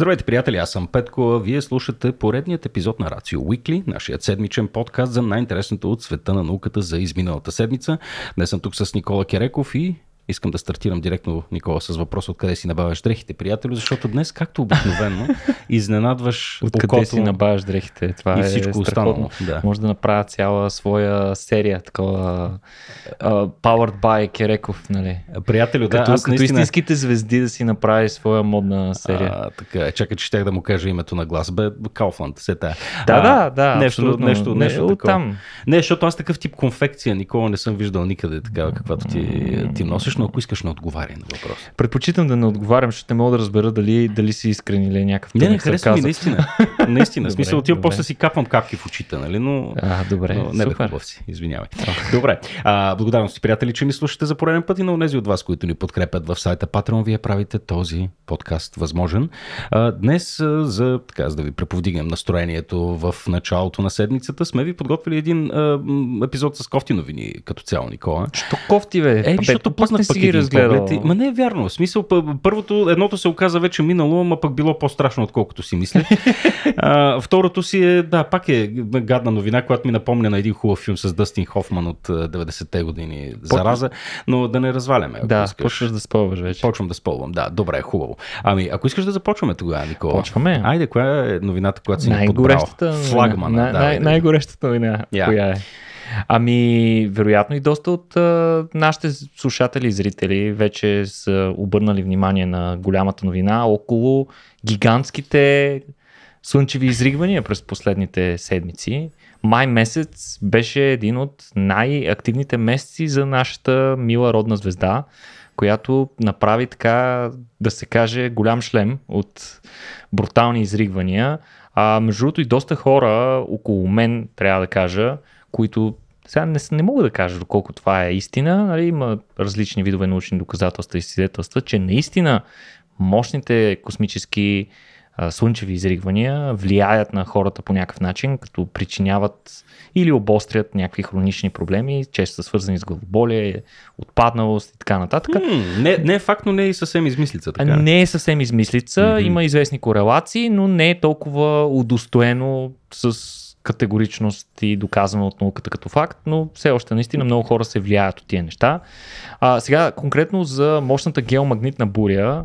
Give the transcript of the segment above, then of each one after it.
Здравейте, приятели, аз съм Петко, а вие слушате поредният епизод на Рацио Уикли, нашият седмичен подкаст за най-интересното от света на науката за изминалата седмица. Днес съм тук с Никола Кереков и Искам да стартирам директно, Никола, с въпрос откъде си набавяш дрехите, приятели, защото днес, както обикновено, изненадваш Откъде окото си набавяш дрехите? Това и е всичко страхотно. останало. Да. Може да направя цяла своя серия, такова uh, Powered by Кереков, нали? Приятелю, да, Като, аз като наистина... истинските звезди да си направи своя модна серия. А, така е, чакай, че щях да му кажа името на глас. Бе, Кауфланд, се тая. да, да, да, нещо, абсолютно. нещо, Не, нещо такова. там. Не, защото аз такъв тип конфекция никога не съм виждал никъде такава, каквато ти, ти носиш, но ако искаш не отговаряй на въпроса. Предпочитам да не отговарям, защото не мога да разбера дали, дали си искрен или е някакъв Не, не, харесва ми, наистина. Наистина. Добре, смисъл, отивам после си капвам капки в очите, нали? Но, А, добре, но не бе супер. хубав си, извинявай. Добре. А, благодарности, приятели, че ни слушате за пореден път и на тези от вас, които ни подкрепят в сайта Patreon, вие правите този подкаст възможен. А, днес, а, за, така, за да ви преповдигнем настроението в началото на седмицата, сме ви подготвили един а, епизод с кофти новини като цяло, Никола. Що кофти, бе? Е, защото пуснах не си ги разгледал. поглед. Ма не е вярно. В смисъл, пъ- първото, едното се оказа вече минало, ма пък било по-страшно, отколкото си мислех. а, второто си е, да, пак е гадна новина, която ми напомня на един хубав филм с Дъстин Хофман от а, 90-те години. Зараза, но да не разваляме. Ако Да, искаш. почваш да спълваш вече. Почвам да спълвам. Да, добре, хубаво. Ами, ако искаш да започваме тогава, Никола. Почваме. Айде, коя е новината, която си подбрал? Най-горещата новина. Флагмана. Най- най- най-горещата новина. Я. Коя е? Ами, вероятно и доста от а, нашите слушатели и зрители вече са обърнали внимание на голямата новина около гигантските слънчеви изригвания през последните седмици. Май месец беше един от най-активните месеци за нашата мила родна звезда, която направи така, да се каже, голям шлем от брутални изригвания. А между другото и доста хора около мен, трябва да кажа, които сега не, не мога да кажа доколко това е истина, нали, има различни видове научни доказателства и свидетелства, че наистина мощните космически а, слънчеви изригвания влияят на хората по някакъв начин, като причиняват или обострят някакви хронични проблеми, често са свързани с главоболие, отпадналост и така нататък. М, не, не е факт, но не е и съвсем измислица. Така. Не е съвсем измислица, Мгм. има известни корелации, но не е толкова удостоено с категоричност и доказано от науката като факт, но все още наистина много хора се влияят от тия неща. А, сега конкретно за мощната геомагнитна буря,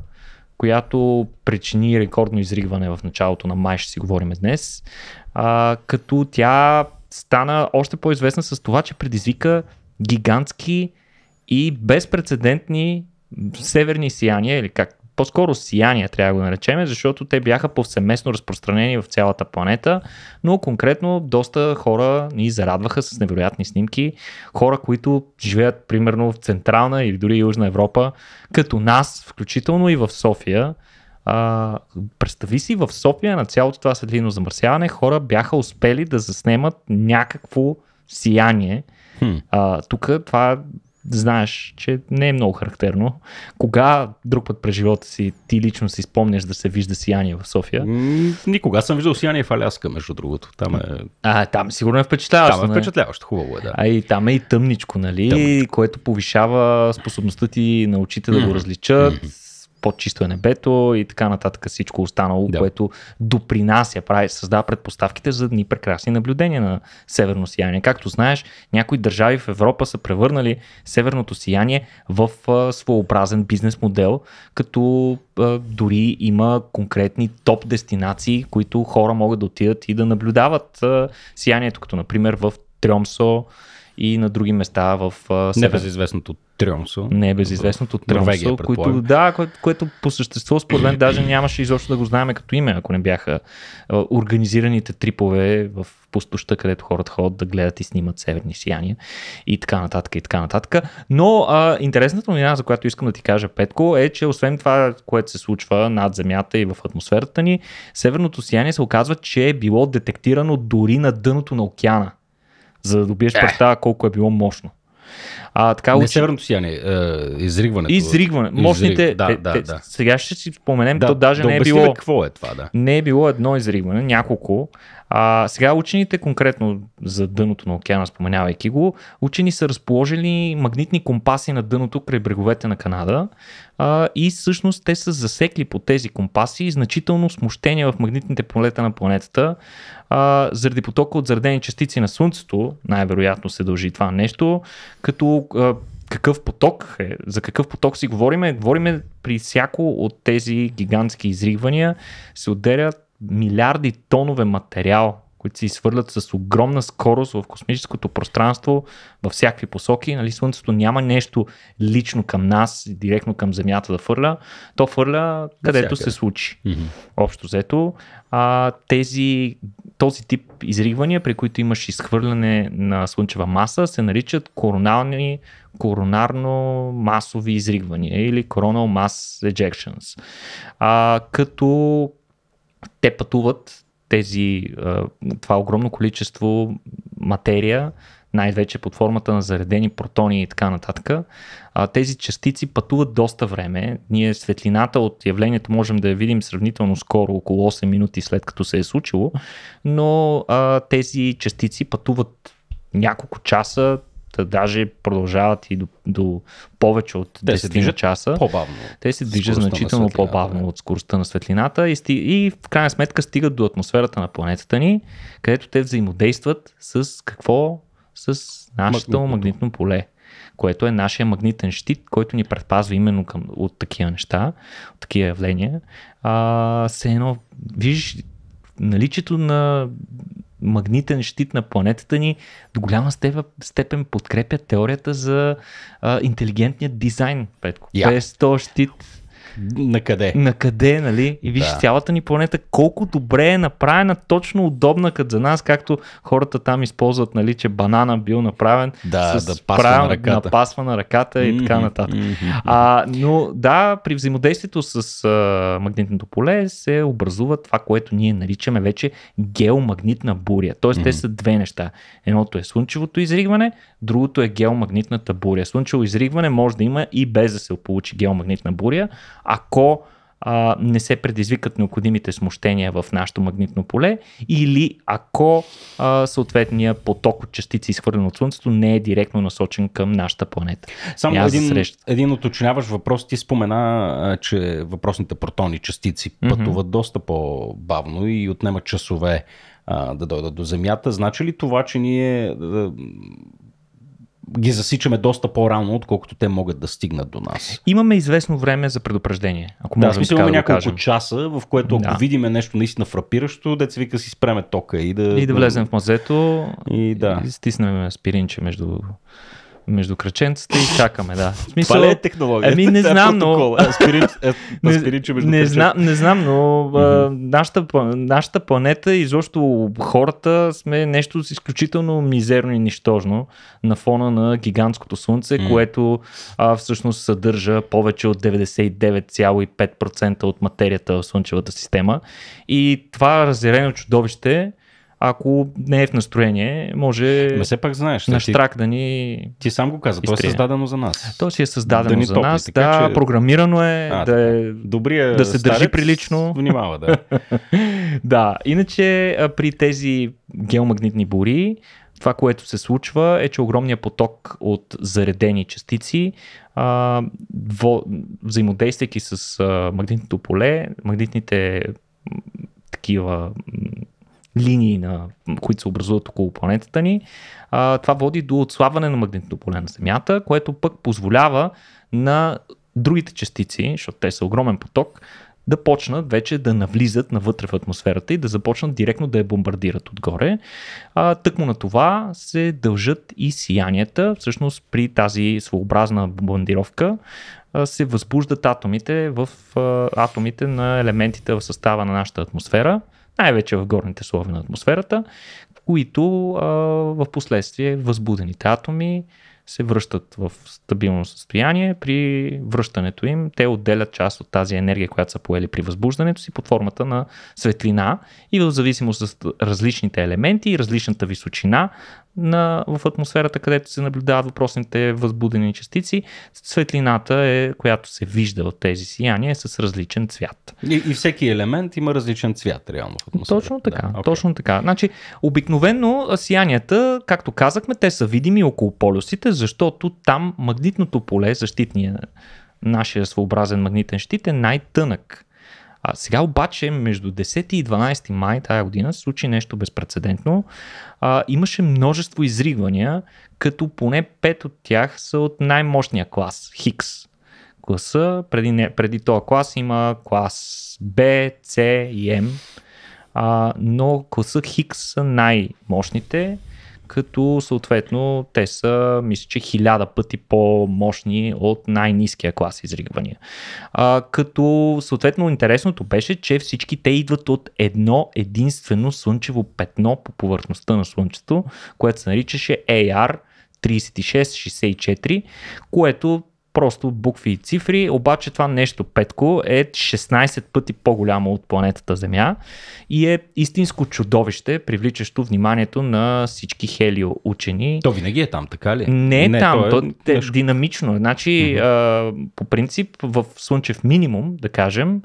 която причини рекордно изригване в началото на май, ще си говорим днес, а, като тя стана още по-известна с това, че предизвика гигантски и безпредседентни северни сияния, или как по-скоро сияния трябва да го наречем, защото те бяха повсеместно разпространени в цялата планета, но конкретно доста хора ни зарадваха с невероятни снимки. Хора, които живеят примерно в Централна или дори Южна Европа, като нас, включително и в София. А, представи си в София на цялото това светлино замърсяване, хора бяха успели да заснемат някакво сияние. Хм. А, тук това знаеш, че не е много характерно. Кога друг път през живота си ти лично си спомняш да се вижда сияние в София? Никога съм виждал сияние в Аляска, между другото. Там е, А, там сигурно е впечатляващо. там е впечатляващо. Хубаво е, да. А и там е и тъмничко, нали? Тъмничко. Което повишава способността ти на очите да го различат, по-чисто е небето и така нататък всичко останало, Да. което допринася, прави, създава предпоставките за дни прекрасни наблюдения на северно сияние. Както знаеш, някои държави в Европа са превърнали северното сияние в а, своеобразен бизнес модел, като а, дори има конкретни топ дестинации, които хора могат да отидат и да наблюдават а, сиянието, като например в Тромсо и на други места в а, Не север... безизвестното Трионсо. Небезизвестното Норвегия, Тромсо, които, да, което, което по същество според мен даже нямаше изобщо да го знаем като име, ако не бяха организираните трипове в пустоща, където хората ходят да гледат и снимат северни сияния и така нататък и така нататък. Но а, интересната новина, за която искам да ти кажа, Петко, е, че освен това, което се случва над Земята и в атмосферата ни, северното сияние се оказва, че е било детектирано дори на дъното на океана, за да добиеш представа колко е било мощно. А, така, Не учи- северното сияние, е, изригването. Изригване. Мощните. Да, те, да, те, да. Сега ще си споменем, Да, то даже да не е било. какво е това, да. Не е било едно изригване, няколко. А, сега учените, конкретно за дъното на океана, споменавайки го, учени са разположили магнитни компаси на дъното край бреговете на Канада, а, и всъщност те са засекли по тези компаси значително смущение в магнитните полета на планетата а, заради потока от заредени частици на Слънцето, най-вероятно се дължи това нещо, като а, какъв поток е, за какъв поток си говориме? Говориме при всяко от тези гигантски изригвания се отделят милиарди тонове материал, които се изхвърлят с огромна скорост в космическото пространство във всякакви посоки. Нали, Слънцето няма нещо лично към нас, директно към Земята да фърля. То фърля където се случи. Mm-hmm. Общо взето. А, тези, този тип изригвания, при които имаш изхвърляне на слънчева маса, се наричат коронални коронарно масови изригвания или coronal mass ejections. А, като те пътуват тези, това огромно количество материя, най-вече под формата на заредени протони и така нататък. тези частици пътуват доста време. Ние светлината от явлението можем да я видим сравнително скоро, около 8 минути след като се е случило, но тези частици пътуват няколко часа, да даже продължават и до, до повече от 10 часа. По-бавно. Те се движат значително по-бавно от скоростта на светлината и, сти... и в крайна сметка стигат до атмосферата на планетата ни, където те взаимодействат с какво? С нашето магнитно, магнитно поле което е нашия магнитен щит, който ни предпазва именно към, от такива неща, от такива явления. А, се едно, виждаш, наличието на магнитен щит на планетата ни до голяма степен подкрепя теорията за а, интелигентния дизайн, Петко. Yeah. Без този щит на къде? На къде, нали? И виж да. цялата ни планета колко добре е направена, точно удобна като за нас, както хората там използват, нали, че банана бил направен да, с да пасва прав... на ръката. напасва на ръката mm-hmm, и така нататък. Mm-hmm. А, но да, при взаимодействието с а, магнитното поле се образува това, което ние наричаме вече геомагнитна буря. Тоест mm-hmm. те са две неща. Едното е слънчевото изригване, другото е геомагнитната буря. Слънчево изригване може да има и без да се получи геомагнитна буря, ако а, не се предизвикат необходимите смущения в нашето магнитно поле или ако а, съответния поток от частици, изхвърлен от Слънцето, не е директно насочен към нашата планета. Само един, един уточняваш въпрос. Ти спомена, че въпросните протони, частици пътуват mm-hmm. доста по-бавно и отнемат часове а, да дойдат до Земята. Значи ли това, че ние ги засичаме доста по-рано, отколкото те могат да стигнат до нас. Имаме известно време за предупреждение. Ако да, смисъл имаме да няколко кажем. часа, в което ако да. видим нещо наистина фрапиращо, деца вика си спреме тока и да... И да влезем в мазето и, да. и стиснем спиринче между между кръченцата и чакаме, да. В смисъл, Това ли е технология? Ами не знам, но... Между не, зна, не знам, но нашата, нашата планета и изобщо хората сме нещо с изключително мизерно и нищожно на фона на гигантското слънце, което а, всъщност съдържа повече от 99,5% от материята в Слънчевата система. И това разделено чудовище ако не е в настроение, може Ме все пак знаеш, на штрак ти, да ни Ти сам го каза, то е създадено за нас. То си е създадено да за топи, нас, така, да, че... програмирано е, а, да, е Добрия да се държи прилично. Внимава, да. да, иначе при тези геомагнитни бури, това, което се случва е, че огромният поток от заредени частици, а, во, взаимодействайки с а, магнитното поле, магнитните такива линии, на, които се образуват около планетата ни, а, това води до отслабване на магнитното поле на Земята, което пък позволява на другите частици, защото те са огромен поток, да почнат вече да навлизат навътре в атмосферата и да започнат директно да я бомбардират отгоре. А, тъкмо на това се дължат и сиянията. Всъщност при тази своеобразна бомбардировка се възбуждат атомите в а, атомите на елементите в състава на нашата атмосфера най-вече в горните слоеве на атмосферата, които в последствие възбудените атоми се връщат в стабилно състояние. При връщането им те отделят част от тази енергия, която са поели при възбуждането си под формата на светлина и в зависимост от различните елементи и различната височина на, в атмосферата, където се наблюдават въпросните възбудени частици, светлината е, която се вижда от тези сияния е с различен цвят. И, и всеки елемент има различен цвят, реално в атмосферата. Точно така, да, okay. точно така. Значи, обикновено сиянията, както казахме, те са видими около полюсите, защото там магнитното поле, защитния нашия своеобразен магнитен щит е най-тънък. А сега обаче между 10 и 12 май тая година се случи нещо безпредседентно. А, имаше множество изригвания, като поне 5 от тях са от най-мощния клас, Хикс класа. Преди, не, преди този клас има клас B, C и M, а, но класа Хикс са най-мощните като съответно те са, мисля, че хиляда пъти по-мощни от най-низкия клас изригвания. А, като съответно интересното беше, че всички те идват от едно единствено слънчево петно по повърхността на Слънчето, което се наричаше AR 3664, което просто букви и цифри, обаче това нещо петко е 16 пъти по-голямо от планетата Земя и е истинско чудовище, привличащо вниманието на всички хелио учени. То винаги е там, така ли? Не е там, то е, то е динамично. Значи, mm-hmm. а, по принцип, в Слънчев минимум, да кажем,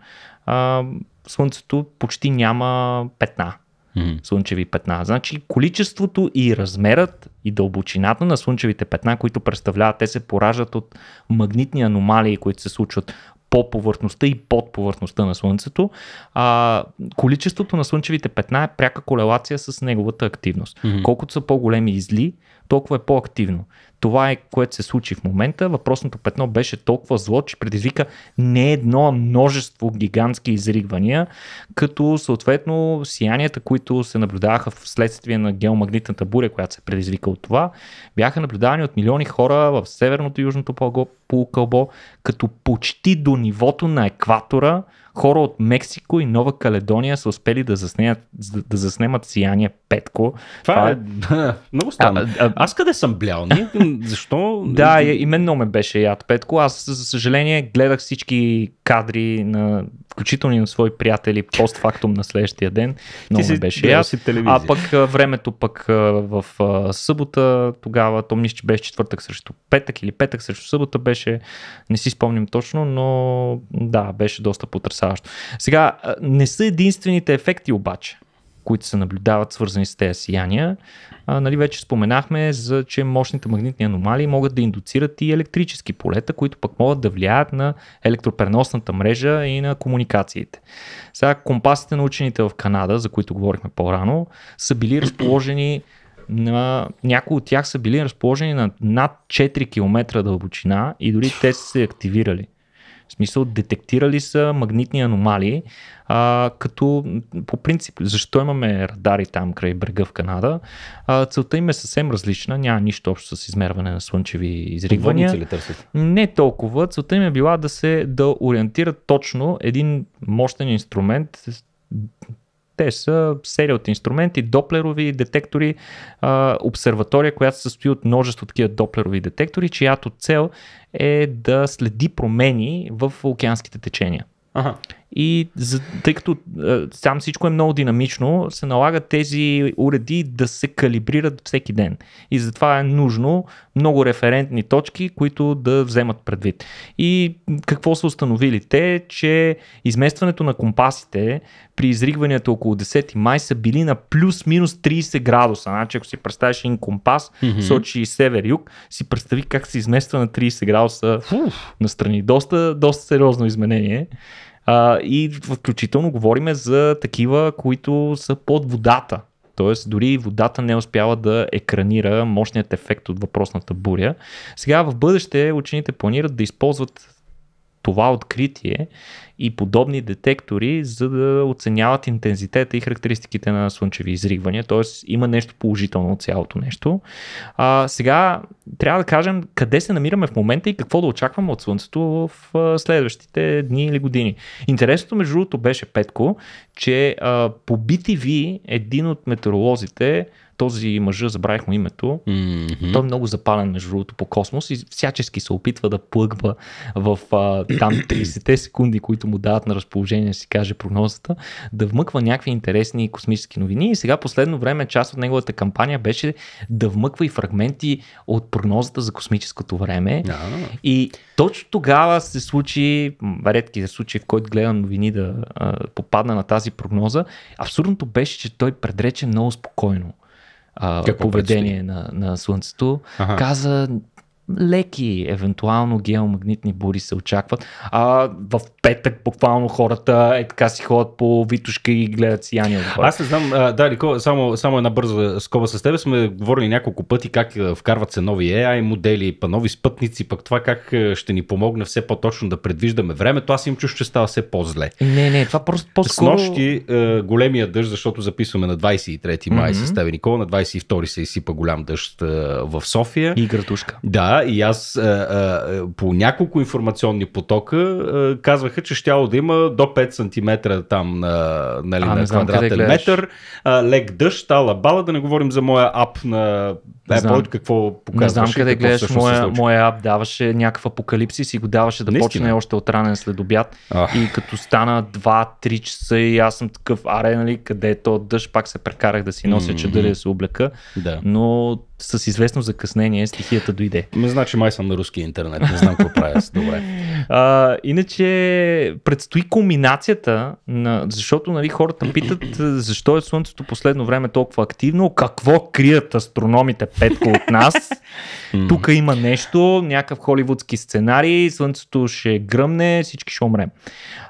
а, Слънцето почти няма петна mm-hmm. слънчеви петна. Значи количеството и размерът и дълбочината на слънчевите петна, които представляват, те се пораждат от магнитни аномалии, които се случват по повърхността и под повърхността на Слънцето. А, количеството на слънчевите петна е пряка корелация с неговата активност. Mm-hmm. Колкото са по-големи и зли, толкова е по-активно. Това е което се случи в момента. Въпросното петно беше толкова зло, че предизвика не едно, множество гигантски изригвания, като съответно сиянията, които се наблюдаваха вследствие на геомагнитната буря, която се предизвика от това, бяха наблюдавани от милиони хора в северното и южното полукълбо, като почти до нивото на екватора хора от Мексико и Нова Каледония са успели да, заснемат, да заснемат сияние Петко. Това, Това е, е много странно. А, а, Аз къде съм блял? Защо? Да, именно ме беше яд Петко. Аз, за съжаление, гледах всички кадри на включително и на свои приятели постфактум на следващия ден. Много Ти ме беше яд. А пък времето пък в събота тогава, то мисля, че беше четвъртък срещу петък или петък срещу събота беше, не си спомням точно, но да, беше доста потрясаващо. Сега, не са единствените ефекти обаче които се наблюдават, свързани с тези сияния. А, нали, вече споменахме, за, че мощните магнитни аномалии могат да индуцират и електрически полета, които пък могат да влияят на електропреносната мрежа и на комуникациите. Сега компасите на учените в Канада, за които говорихме по-рано, са били разположени на някои от тях са били разположени на над 4 км дълбочина и дори те са се активирали. В смисъл, детектирали са магнитни аномалии, а, като по принцип, защо имаме радари там край брега в Канада, а, целта им е съвсем различна, няма нищо общо с измерване на слънчеви изригвания. Не толкова, целта им е била да се да ориентират точно един мощен инструмент, те са серия от инструменти, доплерови детектори, а, обсерватория, която се състои от множество такива доплерови детектори, чиято цел е да следи промени в океанските течения. Ага. И за, тъй като там всичко е много динамично, се налагат тези уреди да се калибрират всеки ден. И затова е нужно много референтни точки, които да вземат предвид. И какво са установили те, че изместването на компасите при изригванията около 10 май са били на плюс-минус 30 градуса. Значи ако си представиш един компас, mm-hmm. сочи север-юг, си представи как се измества на 30 градуса фуф, настрани. Доста, доста сериозно изменение. А, и включително говориме за такива, които са под водата. Тоест, дори водата не успява да екранира мощният ефект от въпросната буря. Сега в бъдеще учените планират да използват това откритие и подобни детектори, за да оценяват интензитета и характеристиките на слънчеви изригвания. Т.е. има нещо положително от цялото нещо. А, сега трябва да кажем къде се намираме в момента и какво да очакваме от Слънцето в следващите дни или години. Интересното между другото беше Петко, че а, по BTV един от метеоролозите този мъжа, забравих му името, mm-hmm. той е много запален между другото по космос и всячески се опитва да плъгва в а, там 30 секунди, които му дават на разположение, да си каже прогнозата, да вмъква някакви интересни космически новини. И сега последно време част от неговата кампания беше да вмъква и фрагменти от прогнозата за космическото време. Yeah. и точно тогава се случи, редки случаи, в който гледам новини да а, попадна на тази прогноза, абсурдното беше, че той предрече много спокойно а, поведение на, на Слънцето. Ага. Каза, леки, евентуално геомагнитни бури се очакват. А в петък буквално хората е така си ходят по Витушка и гледат сияния отгоре. Аз не знам, а, да, Нико, само, само една бърза скоба с теб. Сме говорили няколко пъти как вкарват се нови AI модели, па нови спътници, пък това как ще ни помогне все по-точно да предвиждаме времето. Аз им чуш, че става все по-зле. Не, не, това просто С по-скоро... нощи е, големия дъжд, защото записваме на 23 май Мгм. с тебе, Никола, на 22 се изсипа голям дъжд е, в София. И градушка. Да, и аз е, е, по няколко информационни потока е, казваха, че щяло да има до 5 см там на, нали, А, на квадратен метър. А, лек дъжд, ала бала, да не говорим за моя ап на Не знам. Apple, какво показваше. Не знам къде гледаш моя, моя ап, даваше някакъв апокалипсис и го даваше да Наистина? почне още от ранен след обяд. А. И като стана 2-3 часа и аз съм такъв, аре, нали, къде е то дъжд, пак се прекарах да си нося Мгм. чадър и да се облека, Да. но с известно закъснение стихията дойде. Ме, значи май съм на руски интернет, не знам какво правя. аз. Добре. А, иначе предстои комбинацията, на, защото нали, хората питат защо е Слънцето последно време толкова активно, какво крият астрономите петко от нас. Тук има нещо, някакъв холивудски сценарий, Слънцето ще гръмне, всички ще умрем.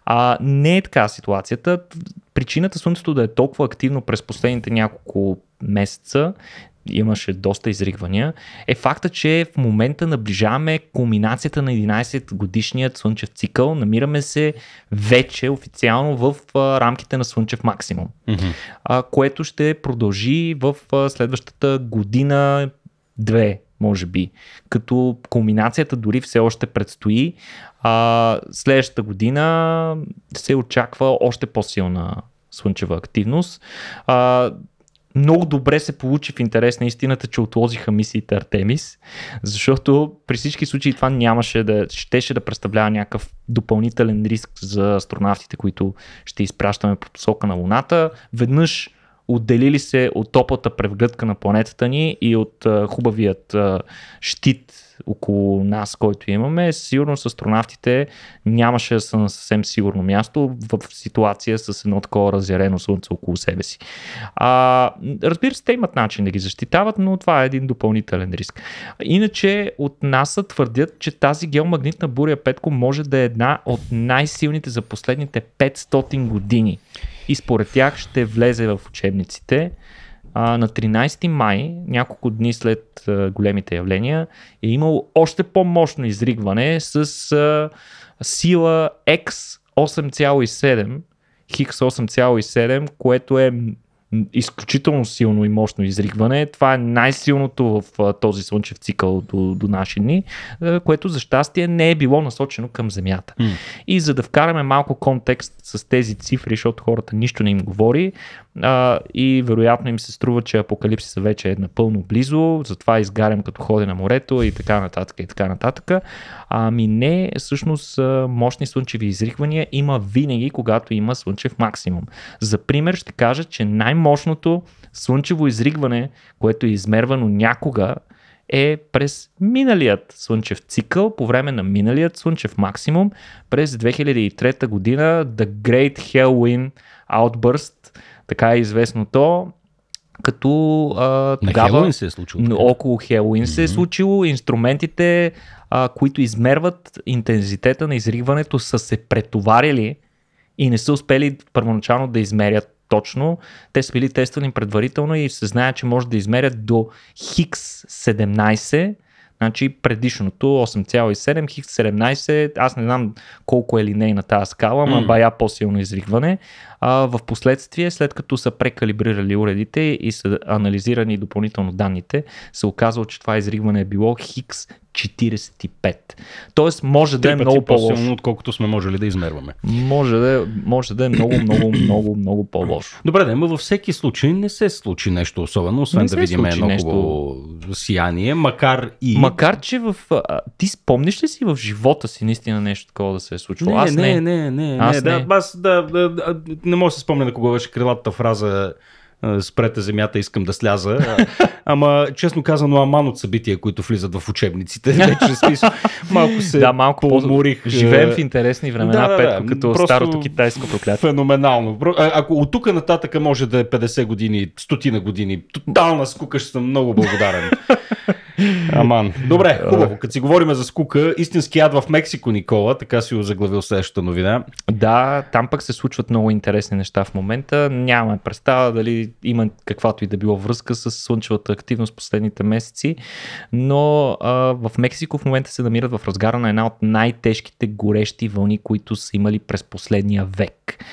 А, не е така ситуацията. Причината Слънцето да е толкова активно през последните няколко месеца имаше доста изригвания, е факта, че в момента наближаваме кулминацията на 11 годишният слънчев цикъл. Намираме се вече официално в рамките на слънчев максимум, а, което ще продължи в следващата година, две, може би. Като кулминацията дори все още предстои. А, следващата година се очаква още по-силна слънчева активност. А, много добре се получи в интерес на истината, че отложиха мисиите Артемис, защото при всички случаи това нямаше да, щеше да представлява някакъв допълнителен риск за астронавтите, които ще изпращаме по посока на Луната. Веднъж отделили се от топлата превглътка на планетата ни и от а, хубавият а, щит около нас, който имаме, сигурно с астронавтите нямаше да са на съвсем сигурно място в ситуация с едно такова разярено слънце около себе си. А, разбира се, те имат начин да ги защитават, но това е един допълнителен риск. Иначе от НАСА твърдят, че тази геомагнитна буря Петко може да е една от най-силните за последните 500 години. И според тях ще влезе в учебниците. А, на 13 май, няколко дни след а, големите явления, е имало още по-мощно изригване с а, сила X 8,7, Хикс 8,7, което е изключително силно и мощно изригване. Това е най-силното в този слънчев цикъл до, до наши дни, което за щастие не е било насочено към Земята. М. И за да вкараме малко контекст с тези цифри, защото хората нищо не им говори а, и вероятно им се струва, че апокалипсиса вече е напълно близо, затова изгарям като ходи на морето и така нататък и така нататък. Ами не, всъщност мощни слънчеви изригвания има винаги, когато има слънчев максимум. За пример ще кажа, че най-мощното слънчево изригване, което е измервано някога, е през миналият слънчев цикъл, по време на миналият слънчев максимум, през 2003 година, The Great Halloween Outburst, така е известно то, като а, На тогава... Хелуин се е случило. Така. около Хелуин се е случило. Инструментите, а, които измерват интензитета на изригването, са се претоварили и не са успели първоначално да измерят точно. Те са били тествани предварително и се знае, че може да измерят до Хикс 17, значи предишното 8,7, Хикс 17, аз не знам колко е линейна тази скала, ама М. бая по-силно изригване. А, в последствие, след като са прекалибрирали уредите и са анализирани допълнително данните, се оказало, че това изригване е било Хикс 45. Тоест може да е много по-лошо. отколкото сме можели да измерваме. Може да, е, може да е много, много, много, много по-лошо. Добре, да, но във всеки случай не се случи нещо особено, освен Не да видим едно нещо. сияние, макар и... Макар, че в... Ти спомниш ли си в живота си наистина нещо такова да се е случвало? Не, Аз не, не, не, Аз не, да, не. аз да, да, да, не мога да се спомня на кого беше крилатата фраза спрете земята, искам да сляза. Ама, честно казано, аман от събития, които влизат в учебниците. Вече смисъл, малко се Да, малко по... поуморих. Живеем в интересни времена, да, Петко, да. като старото китайско проклятие. Феноменално. Ако от тук нататък може да е 50 години, стотина години, тотална скука, ще съм много благодарен. Аман. Добре, хубаво. Като си говорим за скука, истински ад в Мексико, Никола, така си озаглавил следващата новина. Да, там пък се случват много интересни неща в момента. Нямаме представа дали има каквато и да било връзка с слънчевата активност последните месеци, но а, в Мексико в момента се намират в разгара на една от най-тежките горещи вълни, които са имали през последния век.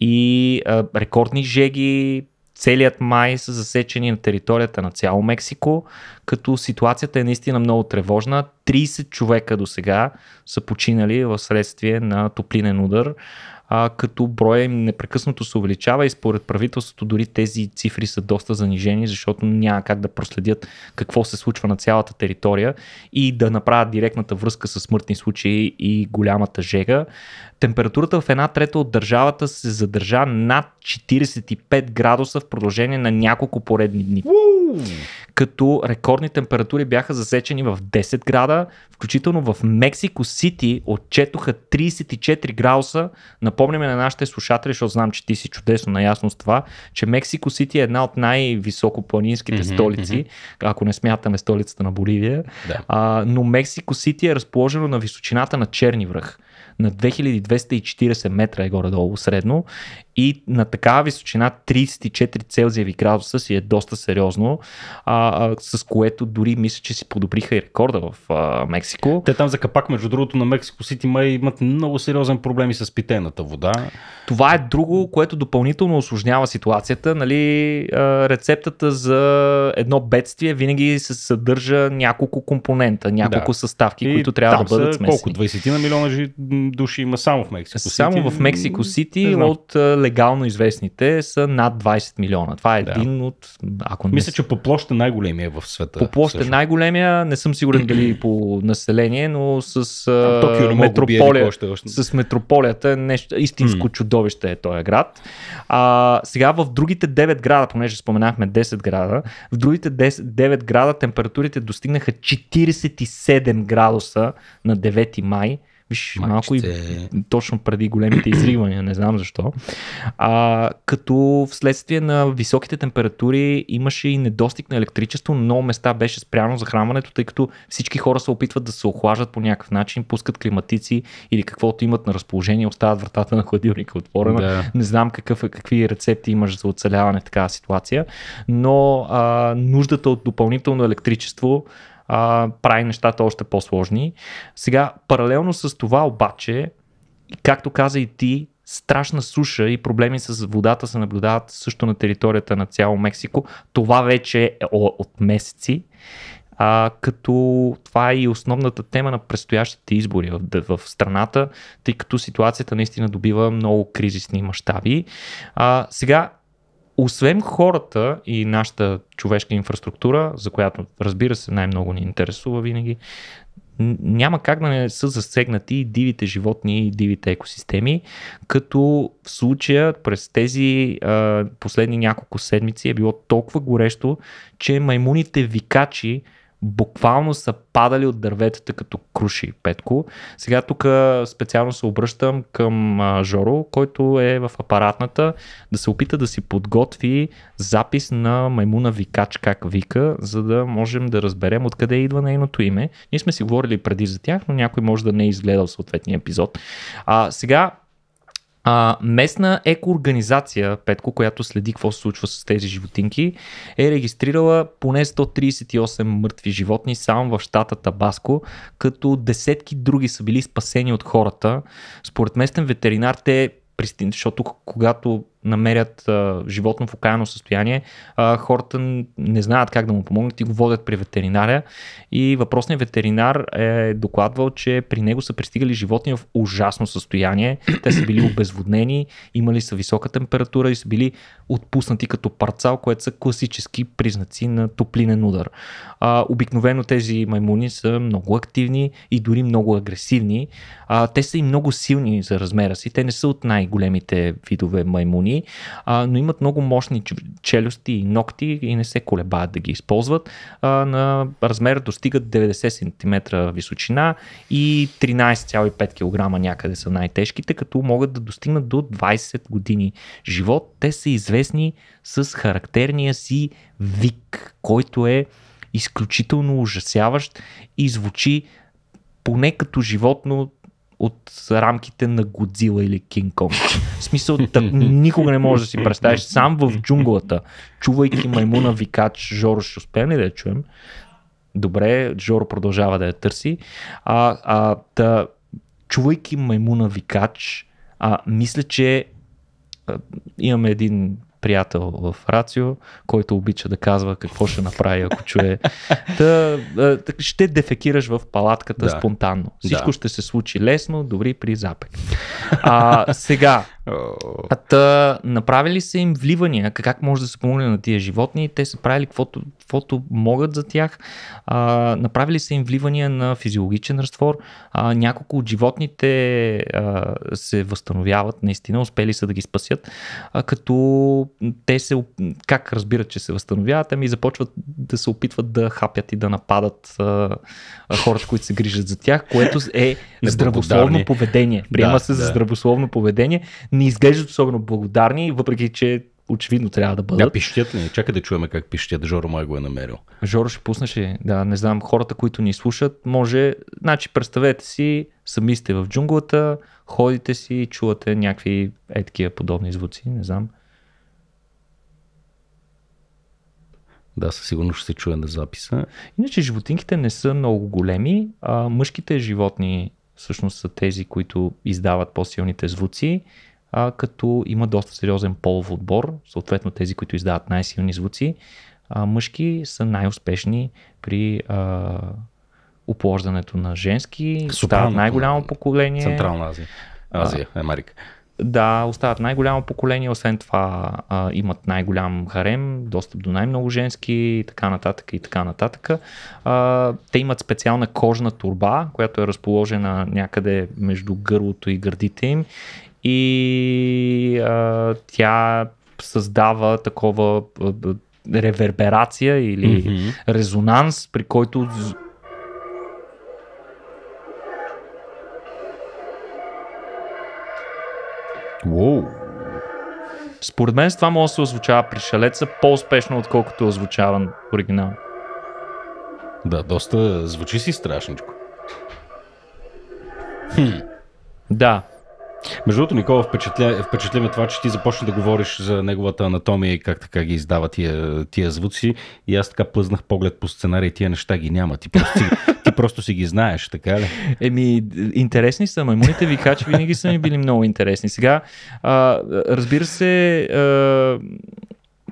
И а, рекордни жеги, целият май са засечени на територията на цяло Мексико, като ситуацията е наистина много тревожна. 30 човека до сега са починали в следствие на топлинен удар а, като броя им непрекъснато се увеличава и според правителството дори тези цифри са доста занижени, защото няма как да проследят какво се случва на цялата територия и да направят директната връзка с смъртни случаи и голямата жега. Температурата в една трета от държавата се задържа над 45 градуса в продължение на няколко поредни дни. Като рекордни температури бяха засечени в 10 града, включително в Мексико Сити отчетоха 34 градуса. Напомняме на нашите слушатели, защото знам, че ти си чудесно наясно с това, че Мексико Сити е една от най-високопланинските mm-hmm, столици, mm-hmm. ако не смятаме столицата на Боливия. Да. А, но Мексико Сити е разположено на височината на Черни връх на 2240 метра е горе-долу средно и на такава височина 34 Целзиеви градуса си е доста сериозно, а, а, с което дори мисля, че си подобриха и рекорда в а, Мексико. Те там за капак, между другото, на Мексико Сити май имат много сериозен проблеми с питейната вода. Това е друго, което допълнително осложнява ситуацията. Нали, а, рецептата за едно бедствие винаги се съдържа няколко компонента, няколко да. съставки, и които трябва да бъдат смесени. Колко? 20 на милиона души има само в Мексико Сити? Само в Мексико Сити от легално известните са над 20 милиона. Това е да. един от... Ако не... Мисля, че по площ е най-големия в света. По площ е най-големия, не съм сигурен дали по население, но с а, метрополия, още, още. с метрополията е нещо, истинско mm. чудовище е този град. А, сега в другите 9 града, понеже споменахме 10 града, в другите 10, 9 града температурите достигнаха 47 градуса на 9 май Виж, Мачте. малко и точно преди големите изригвания, не знам защо. А, като вследствие на високите температури имаше и недостиг на електричество, много места беше спряно захранването, тъй като всички хора се опитват да се охлаждат по някакъв начин, пускат климатици или каквото имат на разположение, остават вратата на хладилника отворена. Да. Не знам какъв, е, какви рецепти имаш за оцеляване в такава ситуация, но а, нуждата от допълнително електричество а, прави нещата още по-сложни. Сега, паралелно с това обаче, както каза и ти, страшна суша и проблеми с водата се наблюдават също на територията на цяло Мексико. Това вече е от месеци. А, като това е и основната тема на предстоящите избори в, в страната, тъй като ситуацията наистина добива много кризисни мащаби. А, сега освен хората и нашата човешка инфраструктура, за която разбира се най-много ни интересува винаги, няма как да не са засегнати и дивите животни и дивите екосистеми, като в случая през тези а, последни няколко седмици е било толкова горещо, че маймуните викачи буквално са падали от дърветата като круши, Петко. Сега тук специално се обръщам към Жоро, който е в апаратната, да се опита да си подготви запис на маймуна викач как вика, за да можем да разберем откъде идва нейното име. Ние сме си говорили преди за тях, но някой може да не е изгледал съответния епизод. А, сега а, местна екоорганизация, Петко, която следи какво се случва с тези животинки, е регистрирала поне 138 мъртви животни само в щата Табаско, като десетки други са били спасени от хората. Според местен ветеринар те защото когато намерят а, животно в окаяно състояние, а, хората не знаят как да му помогнат и го водят при ветеринаря. И въпросният ветеринар е докладвал, че при него са пристигали животни в ужасно състояние. Те са били обезводнени, имали са висока температура и са били отпуснати като парцал, което са класически признаци на топлинен удар. А, обикновено тези маймуни са много активни и дори много агресивни. А, те са и много силни за размера си. Те не са от най-големите видове маймуни а, но имат много мощни челюсти и ногти и не се колебаят да ги използват. А, на размер достигат 90 см височина и 13,5 кг някъде са най-тежките, като могат да достигнат до 20 години живот. Те са известни с характерния си вик, който е изключително ужасяващ и звучи поне като животно от рамките на Годзила или Кинг Конг. В смисъл, так, никога не можеш да си представиш сам в джунглата, чувайки маймуна викач, Жоро ще успеем ли да я чуем? Добре, Жоро продължава да я търси. А, а, та, чувайки маймуна викач, а, мисля, че а, имаме един приятел в Рацио, който обича да казва какво ще направи, ако чуе. Та, ще дефекираш в палатката да. спонтанно. Всичко да. ще се случи лесно, добри при запек. А, сега, Та, направили са им вливания, как може да се помогне на тия животни, те са правили каквото, каквото могат за тях, а, направили са им вливания на физиологичен разтвор, а, няколко от животните а, се възстановяват, наистина. Успели са да ги спасят, а, като те се, как разбират, че се възстановяват, ами започват да се опитват да хапят и да нападат а, хората, които се грижат за тях, което е здравословно поведение. Приема да, се да. за здравословно поведение не изглеждат особено благодарни, въпреки че очевидно трябва да бъдат. Да, пищят ли? Чакай да чуем как пищят. Жоро май го е намерил. Жоро ще пуснеш ли? Да, не знам, хората, които ни слушат, може... Значи, представете си, сами сте в джунглата, ходите си, чувате някакви е такива подобни звуци, не знам. Да, със сигурност ще се чуе на записа. Иначе животинките не са много големи, а мъжките животни всъщност са тези, които издават по-силните звуци а, като има доста сериозен полов отбор, съответно тези, които издават най-силни звуци. А, мъжки са най-успешни при а, оплождането на женски, стават най-голямо поколение. Централна Азия, Азия, Америка. Да, остават най-голямо поколение, освен това а, имат най-голям харем, достъп до най-много женски и така нататък и така нататък. А, те имат специална кожна турба, която е разположена някъде между гърлото и гърдите им и а, тя създава такова реверберация или mm-hmm. резонанс, при който Wow. Според мен с това може да се озвучава при шалеца по-успешно, отколкото е озвучаван оригинал. Да, доста звучи си страшничко. Хм. Да, между другото, Никола, впечатля, впечатля това, че ти започна да говориш за неговата анатомия и как така ги издава тия, тия звуци. И аз така плъзнах поглед по сценария и тия неща ги няма. Ти просто, си, ти просто си ги знаеш, така ли? Еми, интересни са. Маймуните викачи винаги са ми били много интересни. Сега, а, разбира се, а,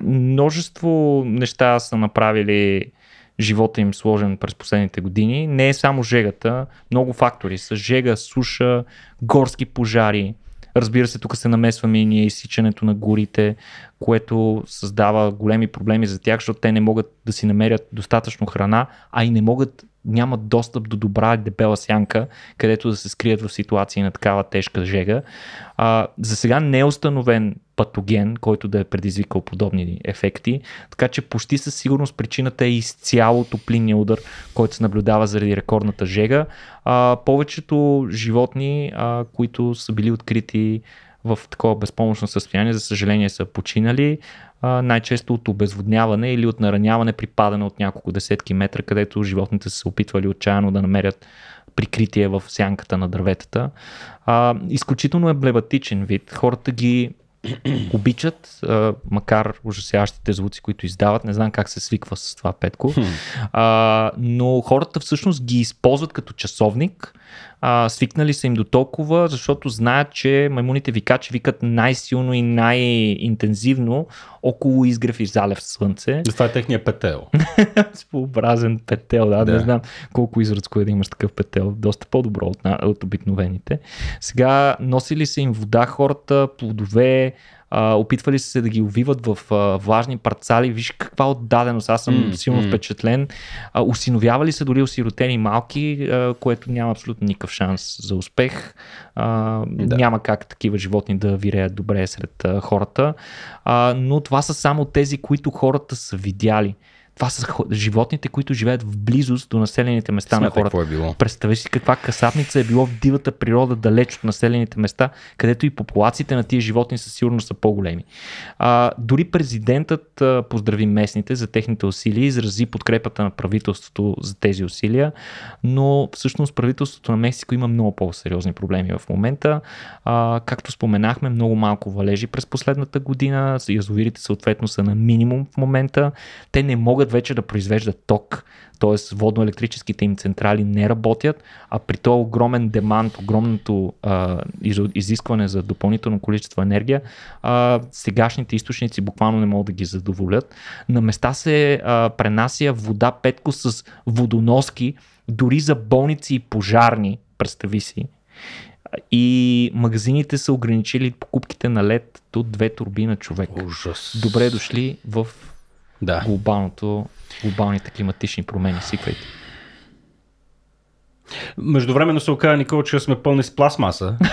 множество неща са направили живота им сложен през последните години. Не е само жегата, много фактори са жега, суша, горски пожари. Разбира се, тук се намесваме и ние изсичането на горите, което създава големи проблеми за тях, защото те не могат да си намерят достатъчно храна, а и не могат нямат достъп до добра дебела сянка, където да се скрият в ситуации на такава тежка жега. А, за сега не е установен патоген, който да е предизвикал подобни ефекти, така че почти със сигурност причината е изцяло топлинния удар, който се наблюдава заради рекордната жега. А, повечето животни, а, които са били открити в такова безпомощно състояние, за съжаление са починали, най-често от обезводняване или от нараняване при падане от няколко десетки метра, където животните са се опитвали отчаяно да намерят прикритие в сянката на дърветата. А, изключително е блебатичен вид. Хората ги обичат, а, макар ужасяващите звуци, които издават. Не знам как се свиква с това, Петко. А, но хората всъщност ги използват като часовник а, свикнали са им до толкова, защото знаят, че маймуните викачи викат най-силно и най-интензивно около изгрев и залев слънце. Това е техния петел. Своеобразен петел, да, да. Не знам колко изръцко е да имаш такъв петел. Доста по-добро от, от обикновените. Сега носили са им вода хората, плодове, а, опитвали са се да ги увиват в а, влажни парцали. Виж каква отдаденост, аз съм mm, силно mm. впечатлен. А, усиновявали са дори осиротени малки, а, което няма абсолютно никакъв шанс за успех. А, да. Няма как такива животни да виреят добре сред а, хората. А, но това са само тези, които хората са видяли. Това са животните, които живеят в близост до населените места на Смятай хората. е било. Представи си каква касапница е било в дивата природа, далеч от населените места, където и популациите на тия животни със сигурност са по-големи. А, дори президентът а, поздрави местните за техните усилия, изрази подкрепата на правителството за тези усилия, но всъщност правителството на Мексико има много по-сериозни проблеми в момента. А, както споменахме, много малко валежи през последната година, язовирите съответно са на минимум в момента. Те не могат вече да произвеждат ток, т.е. водно-електрическите им централи не работят, а при този огромен демант, огромното а, из- изискване за допълнително количество енергия, а, сегашните източници буквално не могат да ги задоволят. На места се а, пренася вода петко с водоноски, дори за болници и пожарни, представи си. И магазините са ограничили покупките на лед до две турби на човек. Ужас. Добре дошли в Да. глобалното, глобалните климатични промени. Сиквайте. Междувременно се оказа, Никол, че сме пълни с пластмаса.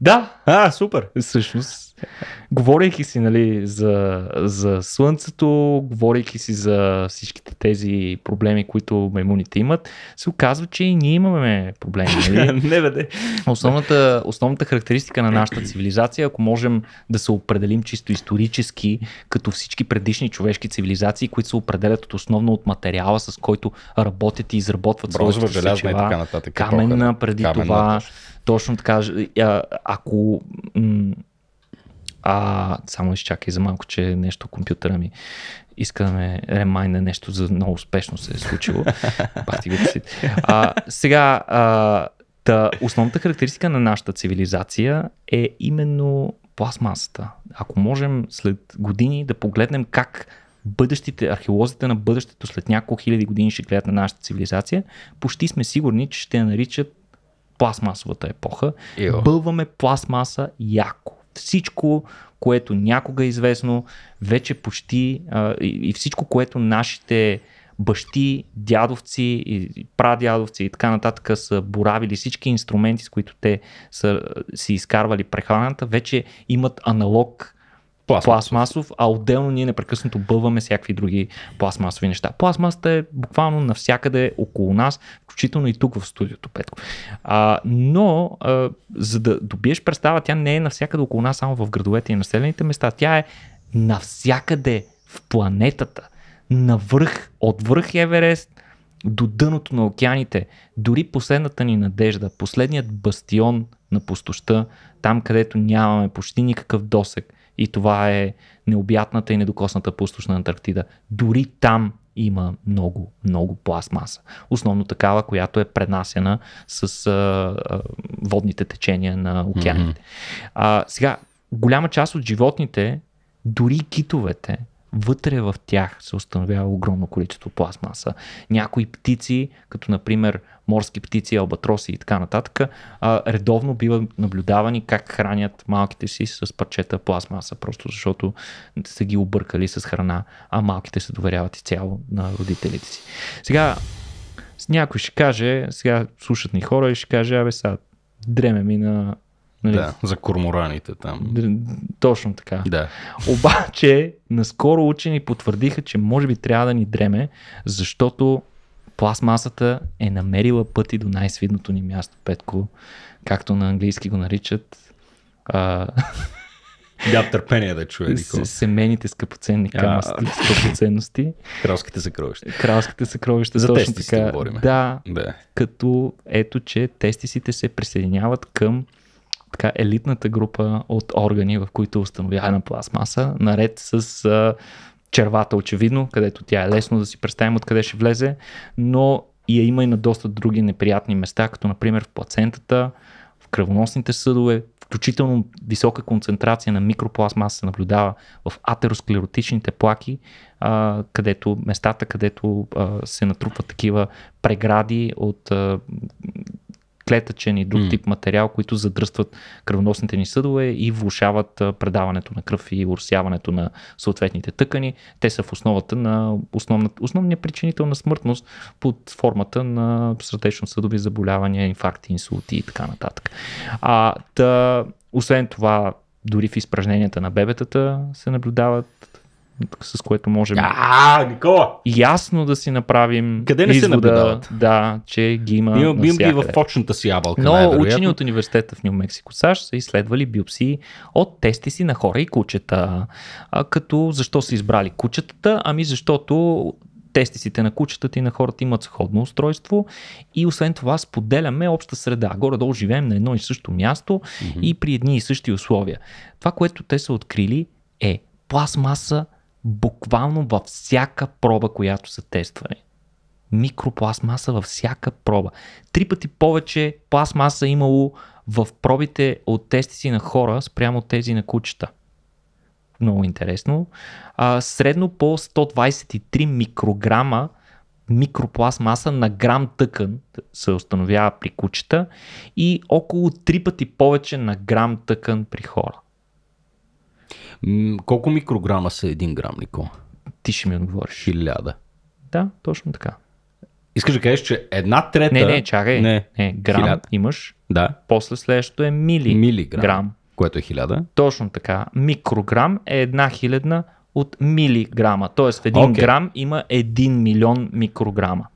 Да, А, супер. всъщност, говорейки си нали, за, за Слънцето, говорейки си за всичките тези проблеми, които маймуните имат, се оказва, че и ние имаме проблеми. Нали? не веде. Основната, основната характеристика на нашата цивилизация, ако можем да се определим чисто исторически, като всички предишни човешки цивилизации, които се определят от основно от материала, с който работят и изработват своите желязна и сечива, така нататък. Каменна преди Каменна, това. точно. Точно така. Ако. м, А, само изчакай за малко, че нещо компютъра ми иска да ме ремайна нещо за много успешно се е случило. Бах ти го си. А, сега, а, та, основната характеристика на нашата цивилизация е именно пластмасата. Ако можем след години да погледнем как бъдещите, археолозите на бъдещето след няколко хиляди години ще гледат на нашата цивилизация, почти сме сигурни, че ще я наричат пластмасовата епоха. Йо. Бълваме пластмаса яко. Всичко, което някога е известно, вече почти а, и, и всичко, което нашите бащи, дядовци и прадядовци и така нататък са боравили, всички инструменти, с които те са си изкарвали прехраната, вече имат аналог Пластмасов. пластмасов, а отделно ние непрекъснато бълваме всякакви други пластмасови неща. Пластмасата е буквално навсякъде около нас, включително и тук в студиото, Петко. А, но, а, за да добиеш представа, тя не е навсякъде около нас, само в градовете и населените места. Тя е навсякъде в планетата. Навръх, от връх Еверест до дъното на океаните. Дори последната ни надежда, последният бастион на пустоща, там където нямаме почти никакъв досек, и това е необятната и недокосната пустош на Антарктида. Дори там има много, много пластмаса. Основно такава, която е пренасена с а, а, водните течения на океаните. А, сега, голяма част от животните, дори китовете, вътре в тях се установява огромно количество пластмаса. Някои птици, като например морски птици, албатроси и така нататък, редовно биват наблюдавани как хранят малките си с парчета пластмаса, просто защото са ги объркали с храна, а малките се доверяват изцяло на родителите си. Сега, някой ще каже, сега слушат ни хора и ще каже, абе сега, дреме ми на... Нали, Да, за кормораните там. Точно така. Да. Обаче, наскоро учени потвърдиха, че може би трябва да ни дреме, защото пластмасата е намерила пъти до най-свидното ни място, Петко, както на английски го наричат. А, Няма търпение да чуе с- семейните скъпоценни А. камъсти, скъпоценности, Кралските съкровища. кралските съкровища. За точно така. говорим. Да, Да. като ето, че тестисите се присъединяват към така елитната група от органи, в които е установявана пластмаса, наред с а, червата, очевидно, където тя е лесно да си представим откъде ще влезе, но и я има и на доста други неприятни места, като например в плацентата, в кръвоносните съдове, включително висока концентрация на микропластмаса се наблюдава в атеросклеротичните плаки, а, където местата, където а, се натрупват такива прегради от а, клетъчен и друг М. тип материал, които задръстват кръвоносните ни съдове и влушават предаването на кръв и урсяването на съответните тъкани. Те са в основата на основна, основния причинител на смъртност под формата на сърдечно-съдови заболявания, инфаркти, инсулти и така нататък. А, та, освен това, дори в изпражненията на бебетата се наблюдават с което можем А, Никола! ясно да си направим Къде не се извода, наблюдават? да, че ги има имам ги в почната си ябълка. Но учени от университета в Нью Мексико, САЩ са изследвали биопсии от тести си на хора и кучета. А, като защо са избрали кучетата? Ами защото тестисите на кучетата и на хората имат сходно устройство и освен това споделяме обща среда. Горе-долу живеем на едно и също място Мгм. и при едни и същи условия. Това, което те са открили е пластмаса буквално във всяка проба, която са тествали. Микропластмаса във всяка проба. Три пъти повече пластмаса е имало в пробите от тестиси на хора спрямо тези на кучета. Много интересно. А, средно по 123 микрограма микропластмаса на грам тъкан се установява при кучета и около 3 пъти повече на грам тъкан при хора. Колко микрограма са един грам, Никола? Ти ще ми отговориш. Хиляда. Да, точно така. Искаш да кажеш, че една трета... Не, не, чакай. Не, не грам Хиляда. имаш, да, после следващото е мили. милиграм, Грам. което е хиляда. Точно така. Микрограм е една хилядна от милиграма. Тоест в един Окей. грам има 1 милион микрограма.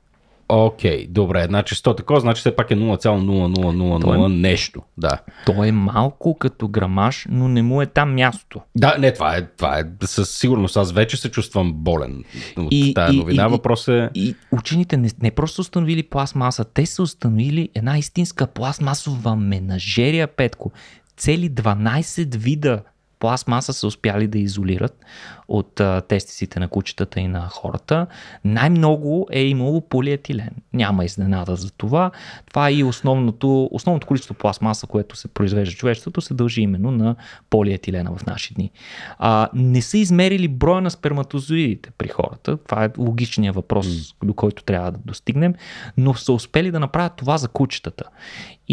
Окей, добре, значи 100 такова, значи все пак е 0,0000 То е- нещо. Да. То е малко като грамаж, но не му е там мястото. Да, не, това е, това е със сигурност. Аз вече се чувствам болен от И- и- новина. и- и- Въпрос е... И учените не, не просто установили пластмаса, те са установили една истинска пластмасова менажерия, Петко. Цели 12 вида пластмаса са успяли да изолират от а, тестисите на кучетата и на хората. Най-много е имало полиетилен. Няма изненада за това. Това е и основното, основното количество пластмаса, което се произвежда човечеството, се дължи именно на полиетилена в наши дни. А, не са измерили броя на сперматозоидите при хората. Това е логичният въпрос, mm. до който трябва да достигнем, но са успели да направят това за кучетата.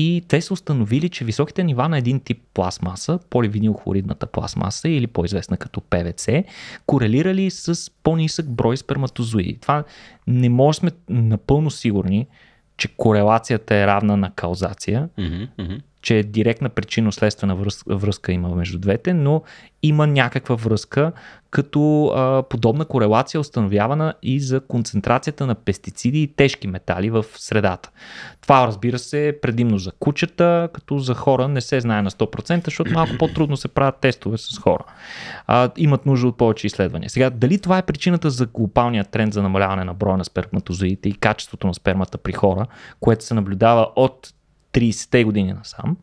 И те са установили, че високите нива на един тип пластмаса, поливинилхлоридната пластмаса или по-известна като ПВЦ, корелирали с по-нисък брой сперматозоиди. Това не може сме напълно сигурни, че корелацията е равна на каузация, Мгм, мгм. Че директна причинно-следствена връзка, има между двете, но има някаква връзка, като а, подобна корелация е установявана и за концентрацията на пестициди и тежки метали в средата. Това разбира се е предимно за кучета, като за хора не се знае на 100%, защото малко по-трудно се правят тестове с хора. А, имат нужда от повече изследвания. Сега, дали това е причината за глобалния тренд за намаляване на броя на сперматозоидите и качеството на спермата при хора, което се наблюдава от 30-те години насам,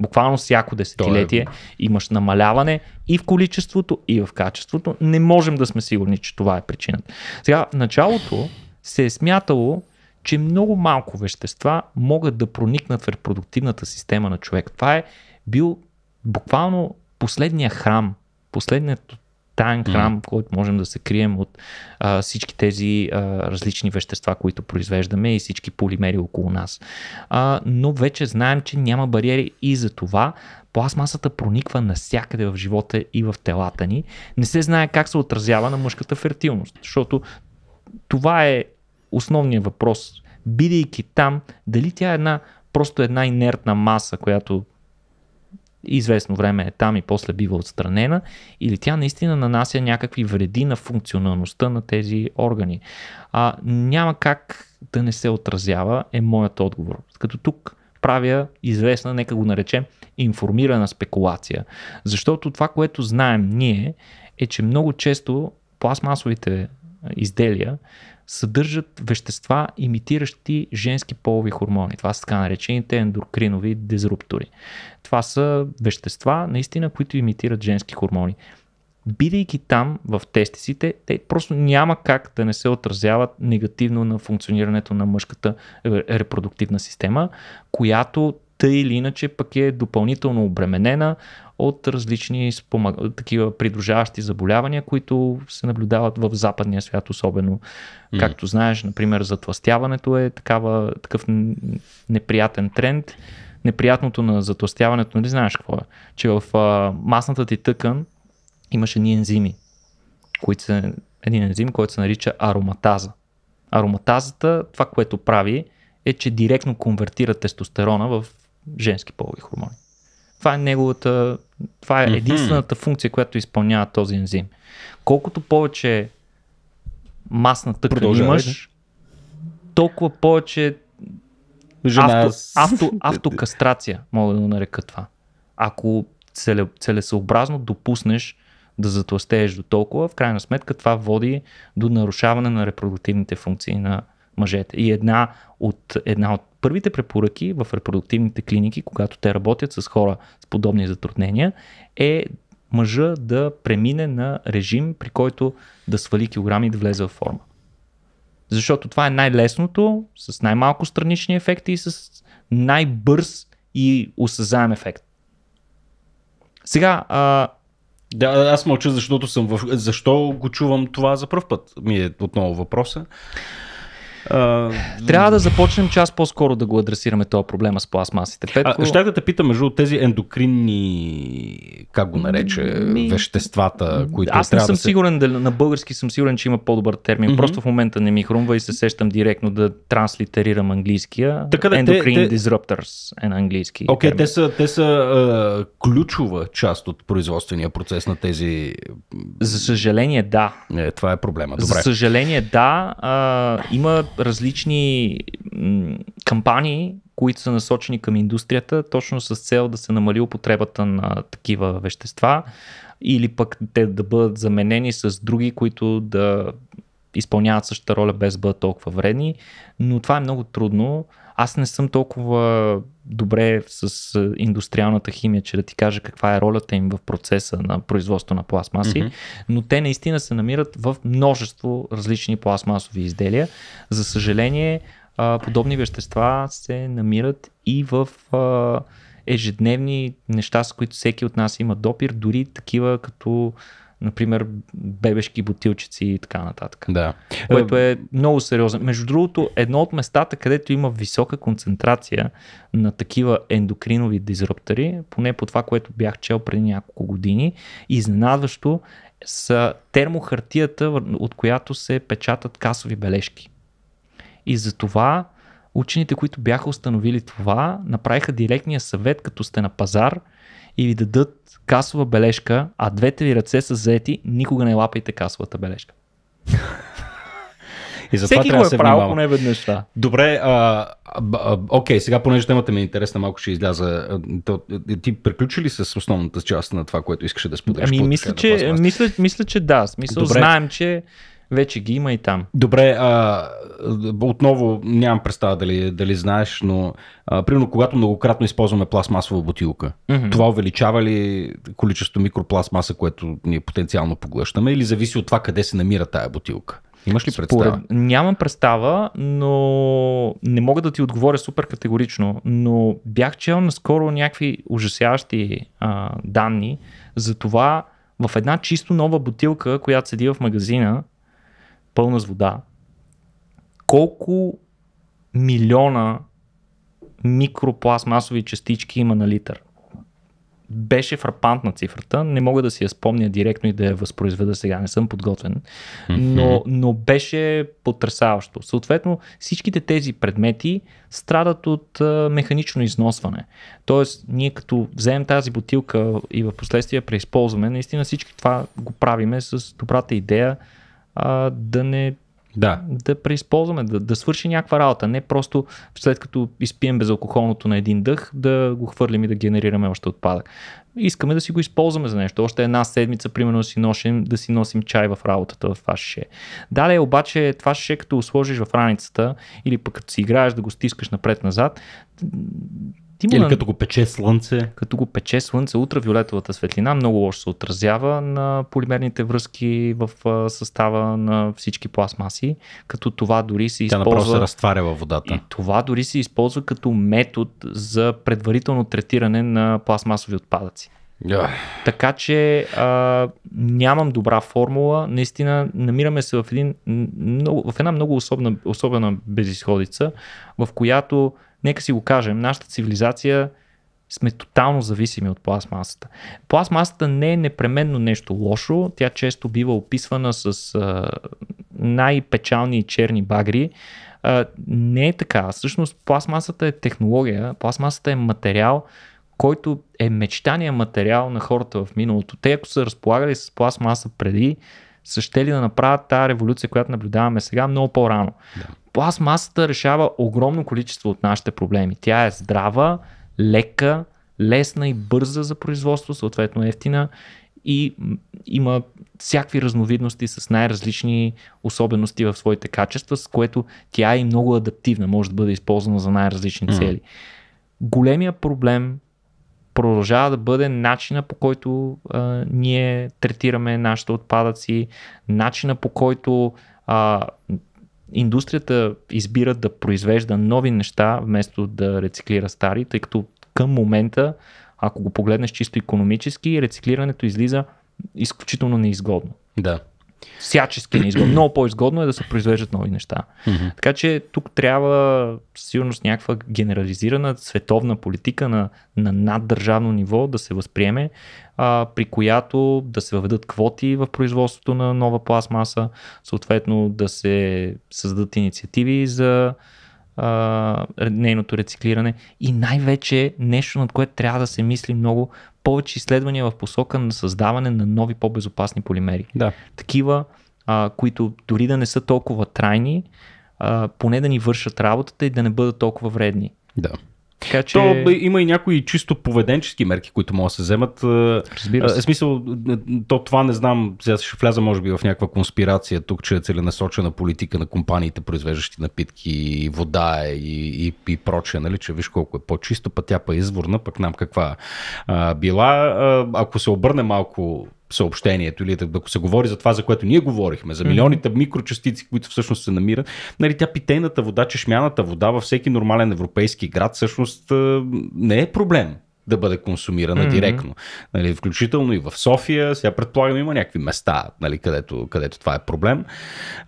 буквално всяко десетилетие имаш намаляване и в количеството, и в качеството. Не можем да сме сигурни, че това е причината. Сега, в началото се е смятало, че много малко вещества могат да проникнат в репродуктивната система на човек. Това е бил буквално последния храм, последният таен храм, mm. който можем да се крием от а, всички тези а, различни вещества, които произвеждаме и всички полимери около нас. А, но вече знаем, че няма бариери и за това пластмасата прониква навсякъде в живота и в телата ни. Не се знае как се отразява на мъжката фертилност, защото това е основният въпрос. Бидейки там, дали тя е една просто една инертна маса, която известно време е там и после бива отстранена, или тя наистина нанася някакви вреди на функционалността на тези органи. А, няма как да не се отразява, е моят отговор. Като тук правя известна, нека го наречем, информирана спекулация. Защото това, което знаем ние, е, че много често пластмасовите изделия съдържат вещества, имитиращи женски полови хормони. Това са така наречените ендокринови дизруптори. Това са вещества, наистина, които имитират женски хормони. Бидейки там в тестисите, те просто няма как да не се отразяват негативно на функционирането на мъжката репродуктивна система, която тъй или иначе пък е допълнително обременена от различни спомаг... такива придружаващи заболявания, които се наблюдават в западния свят особено. Mm. Както знаеш, например, затластяването е такава, такъв неприятен тренд. Неприятното на затластяването, нали знаеш какво е? Че в а, масната ти тъкан имаш едни ензими, които са, един ензим, който се нарича ароматаза. Ароматазата, това, което прави, е, че директно конвертира тестостерона в женски полови хормони. Това е неговата, това е единствената функция, която изпълнява този ензим. Колкото повече масна тъкан имаш, толкова повече Жена авто, авто, автокастрация, мога да го нарека това. Ако целе, целесъобразно допуснеш да затластееш до толкова, в крайна сметка това води до нарушаване на репродуктивните функции на мъжете. И една от, една от първите препоръки в репродуктивните клиники, когато те работят с хора с подобни затруднения, е мъжа да премине на режим, при който да свали килограми и да влезе в форма. Защото това е най-лесното, с най-малко странични ефекти и с най-бърз и осъзаем ефект. Сега, а, Да, аз мълча, защото съм в... Защо го чувам това за първ път? Ми е отново въпроса. А, трябва да започнем час по-скоро да го адресираме този проблема с пластмасите. Петко, а, щях да те питам между тези ендокринни, как го нарече, Ми- веществата, които Аз не съм да се... сигурен, дали, на български съм сигурен, че има по-добър термин. Мгм. Просто в момента не ми хрумва и се сещам директно да транслитерирам английския. Така да, Endocrine те- disruptors е на английски. Окей, термин. те са, те са а, ключова част от производствения процес на тези... За съжаление, да. Не, това е проблема. За Добре. съжаление, да. А, има различни кампании, които са насочени към индустрията, точно с цел да се намали употребата на такива вещества или пък те да бъдат заменени с други, които да изпълняват същата роля без да бъдат толкова вредни, но това е много трудно. Аз не съм толкова добре с индустриалната химия, че да ти кажа каква е ролята им в процеса на производство на пластмаси, Мгм. но те наистина се намират в множество различни пластмасови изделия. За съжаление, подобни вещества се намират и в ежедневни неща, с които всеки от нас има допир, дори такива като например бебешки бутилчици и така нататък. Да. Което е много сериозно. Между другото, едно от местата, където има висока концентрация на такива ендокринови дизруптори, поне по това, което бях чел преди няколко години, изненадващо са термохартията, от която се печатат касови бележки. И за това учените, които бяха установили това, направиха директния съвет, като сте на пазар и ви дадат касова бележка, а двете ви ръце са заети, никога не лапайте касовата бележка. И затова Всеки трябва го да е се правил поне веднъж това. Добре, а, а, окей, сега понеже темата ми е интересна, малко ще изляза. То, ти приключи ли с основната част на това, което искаше да споделиш? Ами мисля че, мисля, мисля, че да. Смисъл, Добре. знаем, че вече ги има и там. Добре, а, отново нямам представа дали, дали знаеш, но а, примерно когато многократно използваме пластмасова бутилка, Мгм. това увеличава ли количество микропластмаса, което ние потенциално поглъщаме или зависи от това къде се намира тая бутилка? Имаш ли представа? Според, нямам представа, но не мога да ти отговоря супер категорично, но бях чел наскоро някакви ужасяващи а, данни за това в една чисто нова бутилка, която седи в магазина, пълна с вода, колко милиона микропластмасови частички има на литър. Беше фрапантна цифрата, не мога да си я спомня директно и да я възпроизведа сега, не съм подготвен, но, но беше потрясаващо. Съответно, всичките тези предмети страдат от а, механично износване. Тоест, ние като вземем тази бутилка и в последствие преизползваме, наистина всички това го правиме с добрата идея а, да не Да. да преизползваме, да, да свърши някаква работа. Не просто след като изпием безалкохолното на един дъх, да го хвърлим и да генерираме още отпадък. Искаме да си го използваме за нещо. Още една седмица, примерно, да си носим, да си носим чай в работата в това шише. Далее, обаче, това шише, като го сложиш в раницата или пък като си играеш да го стискаш напред-назад, ти му Или на- като го пече слънце. като го пече слънце, ултравиолетовата светлина много лошо се отразява на полимерните връзки в състава на всички пластмаси, като това дори се Тя направо се използва разтваря във водата. и това дори се използва като метод за предварително третиране на пластмасови отпадъци. Yeah. Така че а, нямам добра формула. Наистина намираме се в, един, много, в една много особена, особена безисходица, в която, нека си го кажем, нашата цивилизация сме тотално зависими от пластмасата. Пластмасата не е непременно нещо лошо, тя често бива описвана с а, най-печални и черни багри. А, не е така. Всъщност пластмасата е технология, пластмасата е материал, който е мечтания материал на хората в миналото. Те, ако са разполагали с пластмаса преди, са ще ли да направят тази революция, която наблюдаваме сега, много по-рано. Да. Пластмасата решава огромно количество от нашите проблеми. Тя е здрава, лека, лесна и бърза за производство, съответно ефтина и има всякакви разновидности с най-различни особености в своите качества, с което тя е и много адаптивна, може да бъде използвана за най-различни цели. Mm. Големия проблем продължава да бъде начина по който а, ние третираме нашите отпадъци, начина по който а, индустрията избира да произвежда нови неща, вместо да рециклира стари, тъй като към момента, ако го погледнеш чисто економически, рециклирането излиза изключително неизгодно. Да. Всячески неизгодно. Много по-изгодно е да се произвеждат нови неща. Mm-hmm. Така че тук трябва сигурно с някаква генерализирана световна политика на, на наддържавно ниво да се възприеме, а, при която да се въведат квоти в производството на нова пластмаса, съответно да се създадат инициативи за а, нейното рециклиране и най-вече нещо, над което трябва да се мисли много, повече изследвания в посока на създаване на нови по-безопасни полимери. Да. Такива, а, които дори да не са толкова трайни, а, поне да ни вършат работата и да не бъдат толкова вредни. Да. Така че... То има и някои чисто поведенчески мерки, които могат да се вземат. Разбира се. Е, смисъл, то това не знам, сега ще вляза може би в някаква конспирация тук, че е целенасочена политика на компаниите, произвеждащи напитки, вода и, и, и прочее, нали, че виж колко е по-чисто, пък тя па е изворна, пък нам каква а, била. А, ако се обърне малко съобщението или ако се говори за това, за което ние говорихме, за милионите микрочастици, които всъщност се намират, нали, тя питейната вода, чешмяната вода във всеки нормален европейски град всъщност не е проблем да бъде консумирана mm-hmm. директно. Нали, включително и в София, сега предполагам има някакви места, нали, където, където това е проблем.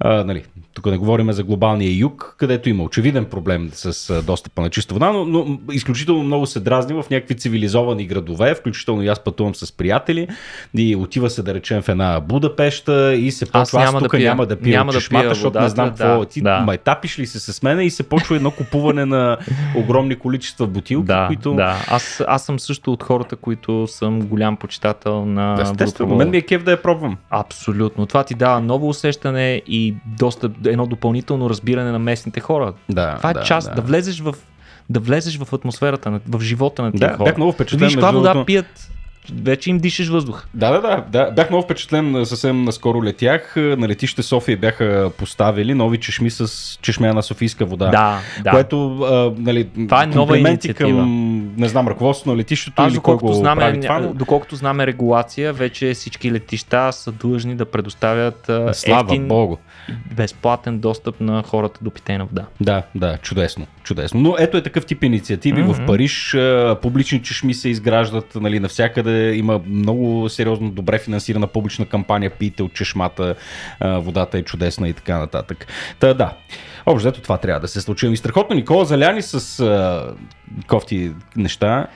А, нали, тук не говорим за глобалния юг, където има очевиден проблем с достъпа на чиста вода, но, но изключително много се дразни в някакви цивилизовани градове, включително и аз пътувам с приятели и отива се да речем в една Будапешта и се почва, аз, аз тук да пия, няма да пия няма чешмата, да пия защото водата, не знам да, какво. Ти да. майтапиш ли се с мене и се почва едно купуване на огромни количества бутилки, Да, които... да. Аз, аз съм също от хората, които съм голям почитател на Естествено, мен ми е кеф да я пробвам. Абсолютно. Това ти дава ново усещане и доста едно допълнително разбиране на местните хора. Да, Това е да, част да. да влезеш в да влезеш в атмосферата, в живота на тия Да, хора. бях много впечатлен. Виж вода пият, вече им дишаш въздух. Да, да, да, да. Бях много впечатлен. Съвсем наскоро летях. На летище София бяха поставили нови чешми с чешмяна софийска вода. Да, да. Което, а, нали, Това е нова инициатива. към, не знам, ръководството на летището Аз, или кой го знаме, прави това, но... доколкото знаме регулация, вече всички летища са длъжни да предоставят Слава ефтин, Богу. Безплатен достъп на хората до питейна вода. Да, да, чудесно, чудесно. Но ето е такъв тип инициативи. Mm-hmm. В Париж публични чешми се изграждат, нали, навсякъде има много сериозно добре финансирана публична кампания, пийте от чешмата, водата е чудесна и така нататък. Та да, общо ето това трябва да се случи. И страхотно Никола Заляни с а, кофти неща.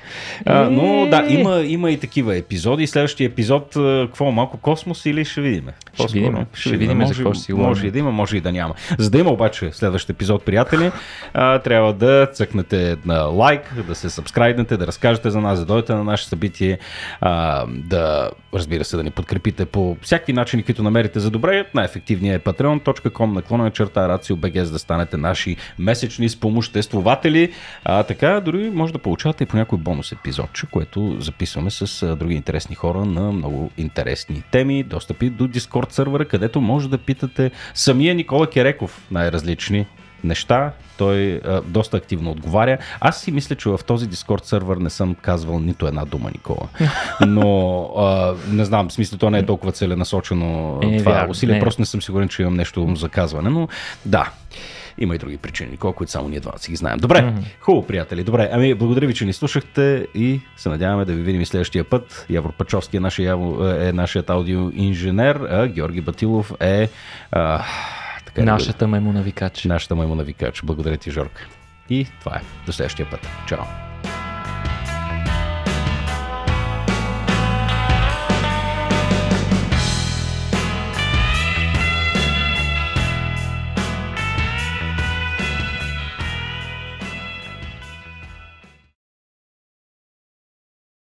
А, но да, има, има и такива епизоди. Следващия епизод, а, какво малко космос или ще видим? Ще видим, ще видим за може, какво ще си може и да има, може и да няма. За да има обаче следващ епизод, приятели, а, трябва да цъкнете на лайк, да се сабскрайбнете, да разкажете за нас, да дойдете на наше събитие, а, да, разбира се, да ни подкрепите по всякакви начини, които намерите за добре. Най-ефективният е patreon.com наклона черта RACIO.BG, за да станете наши месечни спомоществователи. А така, дори може да получавате и по някой бонус епизодче, което записваме с други интересни хора на много интересни теми, достъпи до Discord сервера, където може да питате самия Никола Кереков най-различни неща. Той а, доста активно отговаря. Аз си мисля, че в този Discord сервер не съм казвал нито една дума, Никола. Но а, не знам, в смисъл, то не е толкова целенасочено Е, това вярно, усилие. не. Просто не съм сигурен, че имам нещо за казване, но да. Има и други причини, Никола, които само ние два си ги знаем. Добре, Мгм. хубаво, приятели. Добре, ами благодаря ви, че ни слушахте и се надяваме да ви видим и следващия път. Явор Пачовски е, нашия, е нашият аудиоинженер, а Георги Батилов е а, така да Нашата маймуна викач. нашата маймуна викач. Благодаря ти, Жорка. И това е. До следващия път. Чао.